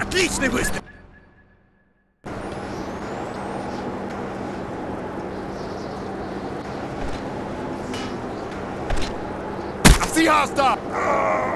Отличный выстрел! I!